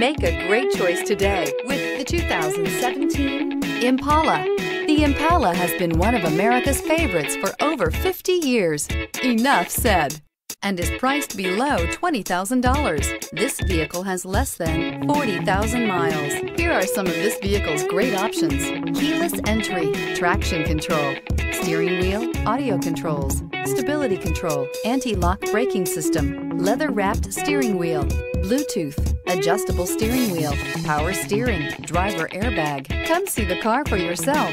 Make a great choice today with the 2017 Impala. The Impala has been one of America's favorites for over 50 years. Enough said. And is priced below $20,000. This vehicle has less than 40,000 miles. Here are some of this vehicle's great options. Keyless entry, traction control, steering wheel, audio controls, stability control, anti-lock braking system, leather-wrapped steering wheel, Bluetooth, adjustable steering wheel, power steering, driver airbag. Come see the car for yourself.